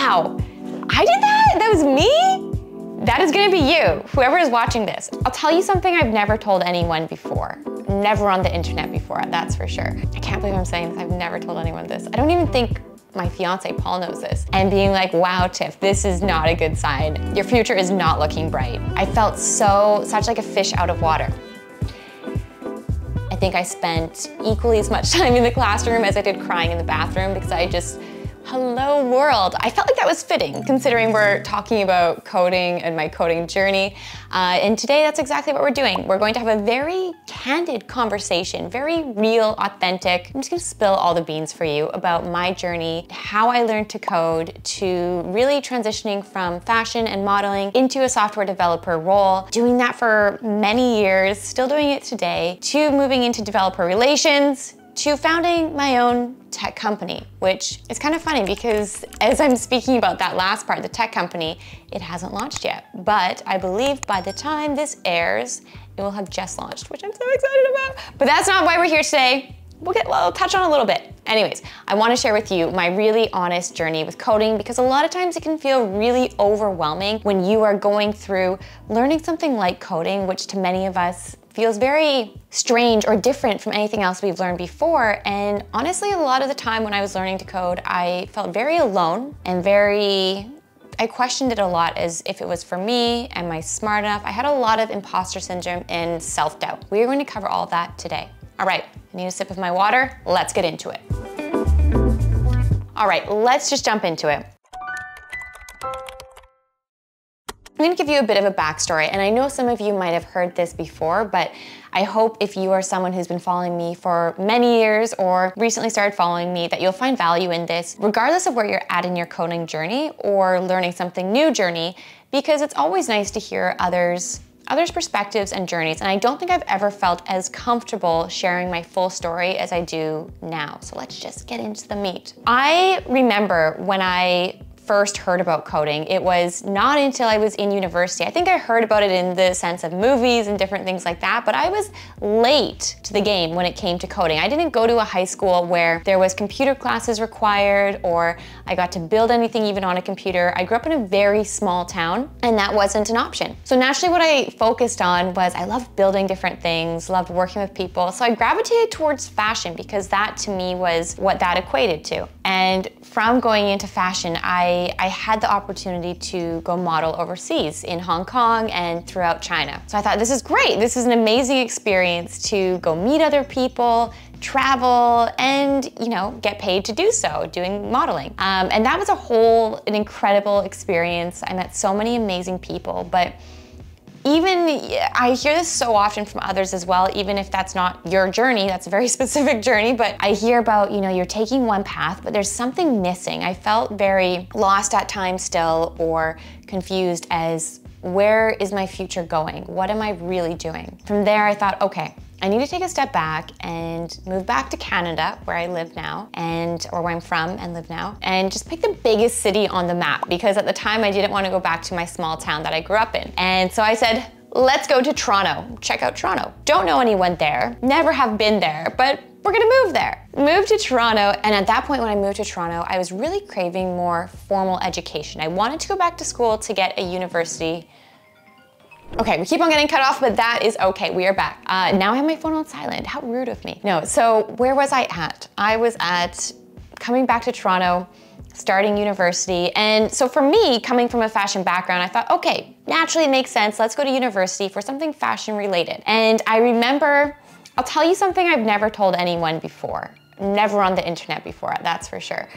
wow, I did that? That was me? That is gonna be you, whoever is watching this. I'll tell you something I've never told anyone before. Never on the internet before, that's for sure. I can't believe I'm saying this, I've never told anyone this. I don't even think my fiance Paul knows this and being like, wow, Tiff, this is not a good sign. Your future is not looking bright. I felt so, such like a fish out of water. I think I spent equally as much time in the classroom as I did crying in the bathroom because I just Hello world. I felt like that was fitting considering we're talking about coding and my coding journey. Uh, and today that's exactly what we're doing. We're going to have a very candid conversation, very real, authentic. I'm just gonna spill all the beans for you about my journey, how I learned to code, to really transitioning from fashion and modeling into a software developer role, doing that for many years, still doing it today, to moving into developer relations, to founding my own tech company, which is kind of funny because as I'm speaking about that last part, the tech company, it hasn't launched yet. But I believe by the time this airs, it will have just launched, which I'm so excited about. But that's not why we're here today. We'll get, well, touch on a little bit. Anyways, I wanna share with you my really honest journey with coding because a lot of times it can feel really overwhelming when you are going through learning something like coding, which to many of us feels very strange or different from anything else we've learned before. And honestly, a lot of the time when I was learning to code, I felt very alone and very I questioned it a lot as if it was for me, am I smart enough? I had a lot of imposter syndrome and self-doubt. We are going to cover all that today. All right, I need a sip of my water. Let's get into it. All right, let's just jump into it. I'm gonna give you a bit of a backstory, and I know some of you might have heard this before, but I hope if you are someone who's been following me for many years or recently started following me that you'll find value in this, regardless of where you're at in your coding journey or learning something new journey, because it's always nice to hear others others' perspectives and journeys, and I don't think I've ever felt as comfortable sharing my full story as I do now. So let's just get into the meat. I remember when I first heard about coding. It was not until I was in university. I think I heard about it in the sense of movies and different things like that, but I was late to the game when it came to coding. I didn't go to a high school where there was computer classes required or I got to build anything even on a computer. I grew up in a very small town and that wasn't an option. So naturally what I focused on was I loved building different things, loved working with people. So I gravitated towards fashion because that to me was what that equated to. And from going into fashion, I I, had the opportunity to go model overseas in Hong Kong and throughout China. So I thought this is great. This is an amazing experience to go meet other people, travel, and you know, get paid to do so, doing modeling. Um, and that was a whole, an incredible experience. I met so many amazing people, but even, I hear this so often from others as well, even if that's not your journey, that's a very specific journey, but I hear about, you know, you're taking one path, but there's something missing. I felt very lost at times still or confused as where is my future going? What am I really doing? From there, I thought, okay, I need to take a step back and move back to Canada, where I live now, and or where I'm from and live now, and just pick the biggest city on the map because at the time I didn't want to go back to my small town that I grew up in. And so I said, let's go to Toronto. Check out Toronto. Don't know anyone there, never have been there, but we're gonna move there. Moved to Toronto, and at that point when I moved to Toronto, I was really craving more formal education. I wanted to go back to school to get a university Okay, we keep on getting cut off, but that is okay. We are back. Uh, now I have my phone on silent. How rude of me. No, so where was I at? I was at coming back to Toronto, starting university. And so for me, coming from a fashion background, I thought, okay, naturally it makes sense. Let's go to university for something fashion related. And I remember, I'll tell you something I've never told anyone before. Never on the internet before, that's for sure.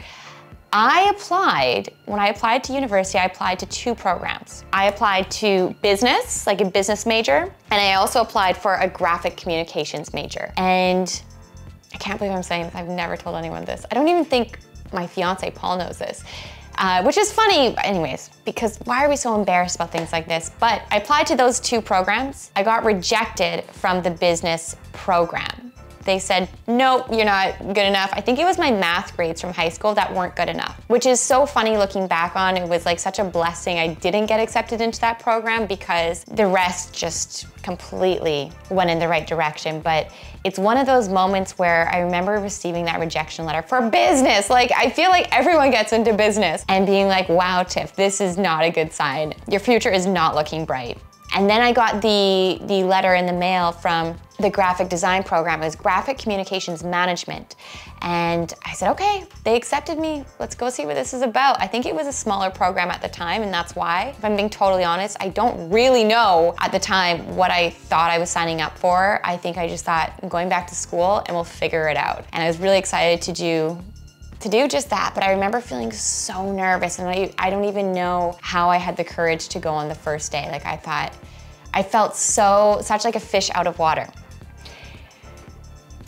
I applied, when I applied to university, I applied to two programs. I applied to business, like a business major, and I also applied for a graphic communications major. And I can't believe I'm saying this, I've never told anyone this. I don't even think my fiance Paul knows this. Uh, which is funny, anyways, because why are we so embarrassed about things like this? But I applied to those two programs. I got rejected from the business program. They said, nope, you're not good enough. I think it was my math grades from high school that weren't good enough, which is so funny looking back on. It was like such a blessing I didn't get accepted into that program because the rest just completely went in the right direction. But it's one of those moments where I remember receiving that rejection letter for business. Like, I feel like everyone gets into business and being like, wow, Tiff, this is not a good sign. Your future is not looking bright. And then I got the, the letter in the mail from the graphic design program. It was graphic communications management. And I said, okay, they accepted me. Let's go see what this is about. I think it was a smaller program at the time, and that's why. If I'm being totally honest, I don't really know at the time what I thought I was signing up for. I think I just thought, I'm going back to school and we'll figure it out. And I was really excited to do to do just that, but I remember feeling so nervous and I, I don't even know how I had the courage to go on the first day. Like I thought, I felt so, such like a fish out of water.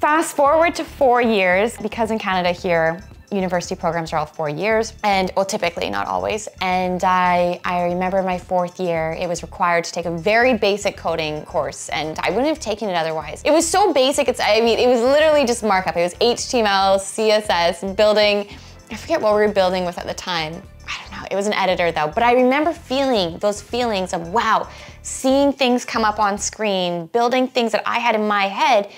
Fast forward to four years, because in Canada here, university programs are all four years and well typically not always. And I, I remember my fourth year it was required to take a very basic coding course and I wouldn't have taken it otherwise. It was so basic it's I mean it was literally just markup. It was HTML CSS building I forget what we were building with at the time. I don't know it was an editor though. But I remember feeling those feelings of wow seeing things come up on screen building things that I had in my head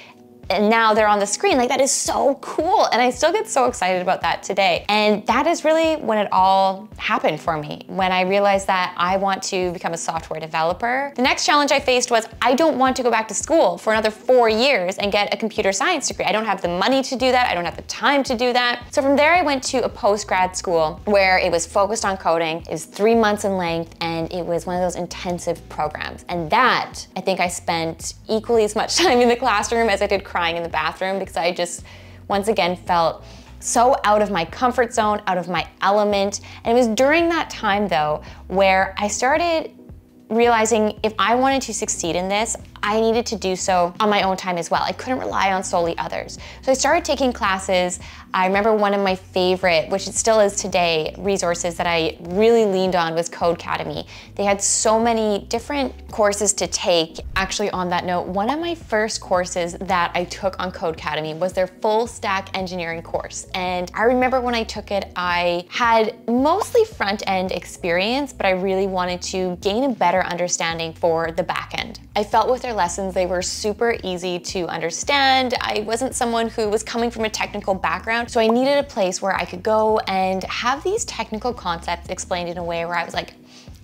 and now they're on the screen. Like that is so cool. And I still get so excited about that today. And that is really when it all happened for me. When I realized that I want to become a software developer. The next challenge I faced was I don't want to go back to school for another four years and get a computer science degree. I don't have the money to do that. I don't have the time to do that. So from there, I went to a post-grad school where it was focused on coding. It was three months in length and it was one of those intensive programs. And that, I think I spent equally as much time in the classroom as I did crying in the bathroom because I just, once again, felt so out of my comfort zone, out of my element. And it was during that time though, where I started realizing if I wanted to succeed in this, I needed to do so on my own time as well. I couldn't rely on solely others. So I started taking classes. I remember one of my favorite, which it still is today, resources that I really leaned on was Codecademy. They had so many different courses to take. Actually, on that note, one of my first courses that I took on Codecademy was their full stack engineering course. And I remember when I took it, I had mostly front end experience, but I really wanted to gain a better understanding for the back end. I felt with their lessons, they were super easy to understand. I wasn't someone who was coming from a technical background, so I needed a place where I could go and have these technical concepts explained in a way where I was like,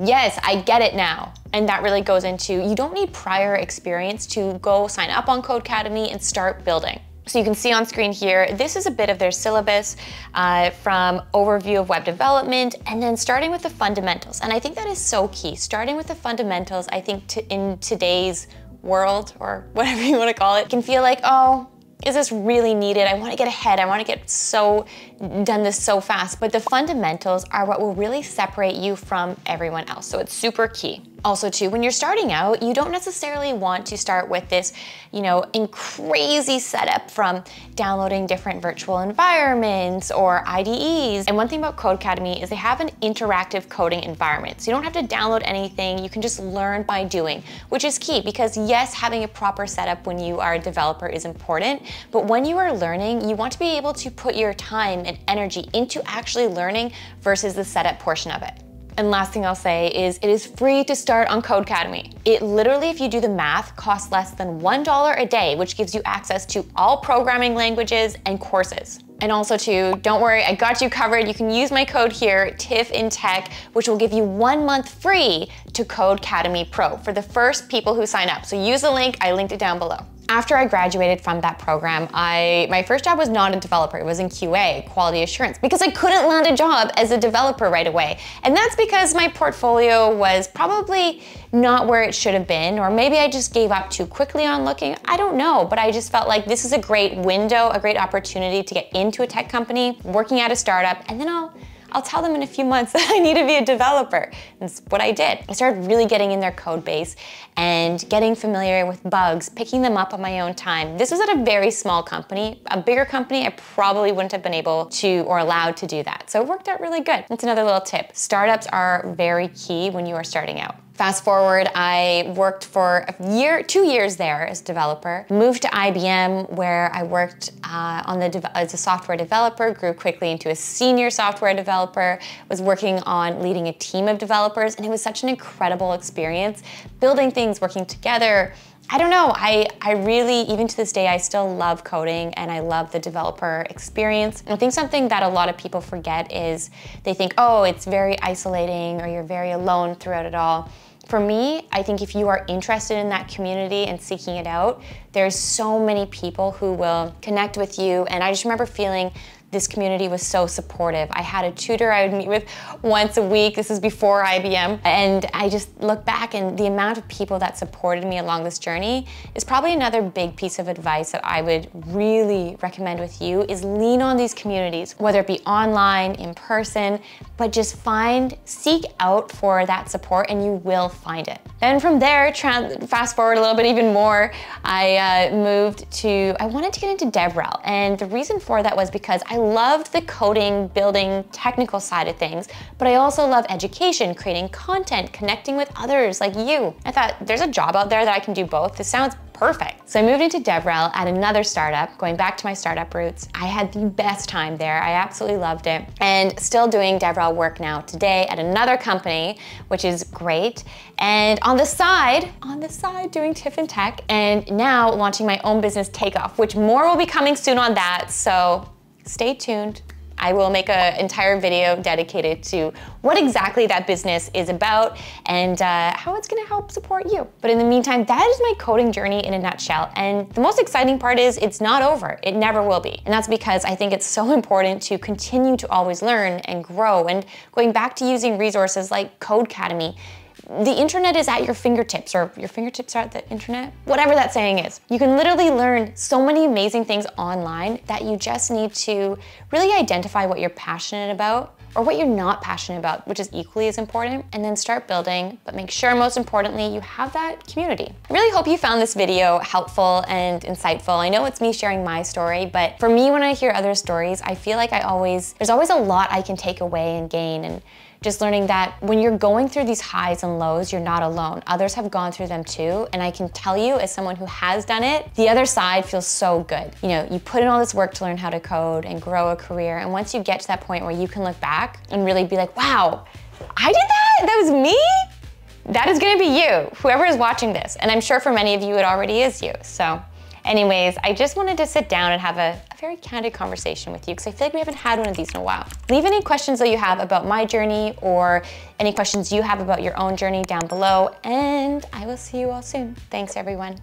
yes, I get it now. And that really goes into, you don't need prior experience to go sign up on Codecademy and start building. So you can see on screen here, this is a bit of their syllabus uh, from overview of web development and then starting with the fundamentals. And I think that is so key. Starting with the fundamentals, I think in today's world or whatever you want to call it, can feel like, oh, is this really needed? I want to get ahead. I want to get so done this so fast. But the fundamentals are what will really separate you from everyone else. So it's super key. Also too, when you're starting out, you don't necessarily want to start with this, you know, in crazy setup from downloading different virtual environments or IDEs. And one thing about Codecademy is they have an interactive coding environment. So you don't have to download anything, you can just learn by doing, which is key because yes, having a proper setup when you are a developer is important, but when you are learning, you want to be able to put your time and energy into actually learning versus the setup portion of it. And last thing I'll say is it is free to start on Codecademy. It literally, if you do the math, costs less than $1 a day, which gives you access to all programming languages and courses. And also too, don't worry, I got you covered. You can use my code here, TIFF in Tech, which will give you one month free to Codecademy Pro for the first people who sign up. So use the link, I linked it down below. After I graduated from that program, I my first job was not a developer, it was in QA, quality assurance, because I couldn't land a job as a developer right away. And that's because my portfolio was probably not where it should have been, or maybe I just gave up too quickly on looking. I don't know, but I just felt like this is a great window, a great opportunity to get into a tech company, working at a startup, and then I'll I'll tell them in a few months that I need to be a developer. That's what I did. I started really getting in their code base and getting familiar with bugs, picking them up on my own time. This was at a very small company. A bigger company, I probably wouldn't have been able to or allowed to do that. So it worked out really good. That's another little tip. Startups are very key when you are starting out. Fast forward, I worked for a year, two years there as developer, moved to IBM where I worked uh, on the as a software developer, grew quickly into a senior software developer, was working on leading a team of developers, and it was such an incredible experience, building things, working together, I don't know, I, I really, even to this day, I still love coding and I love the developer experience. And I think something that a lot of people forget is they think, oh, it's very isolating or you're very alone throughout it all. For me, I think if you are interested in that community and seeking it out, there's so many people who will connect with you. And I just remember feeling this community was so supportive. I had a tutor I would meet with once a week. This is before IBM. And I just look back and the amount of people that supported me along this journey is probably another big piece of advice that I would really recommend with you is lean on these communities, whether it be online, in person, but just find, seek out for that support and you will find it. Then from there, fast forward a little bit even more, I uh, moved to, I wanted to get into DevRel. And the reason for that was because I loved the coding, building, technical side of things, but I also love education, creating content, connecting with others like you. I thought there's a job out there that I can do both. This sounds perfect. So I moved into DevRel at another startup, going back to my startup roots. I had the best time there. I absolutely loved it. And still doing DevRel work now today at another company, which is great. And on the side, on the side doing Tiff in Tech, and now launching my own business Taekoff, which more will be coming soon on that. So stay tuned. I will make an entire video dedicated to what exactly that business is about and uh, how it's gonna help support you. But in the meantime, that is my coding journey in a nutshell. And the most exciting part is it's not over. It never will be. And that's because I think it's so important to continue to always learn and grow. And going back to using resources like Codecademy, the internet is at your fingertips, or your fingertips are at the internet, whatever that saying is. You can literally learn so many amazing things online that you just need to really identify what you're passionate about or what you're not passionate about, which is equally as important, and then start building, but make sure most importantly, you have that community. I really hope you found this video helpful and insightful. I know it's me sharing my story, but for me, when I hear other stories, I feel like I always, there's always a lot I can take away and gain and just learning that when you're going through these highs and lows, you're not alone. Others have gone through them too. And I can tell you, as someone who has done it, the other side feels so good. You know, you put in all this work to learn how to code and grow a career. And once you get to that point where you can look back and really be like, wow, I did that? That was me? That is gonna be you, whoever is watching this. And I'm sure for many of you, it already is you. So Anyways, I just wanted to sit down and have a, a very candid conversation with you because I feel like we haven't had one of these in a while. Leave any questions that you have about my journey or any questions you have about your own journey down below, and I will see you all soon. Thanks, everyone.